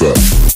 set.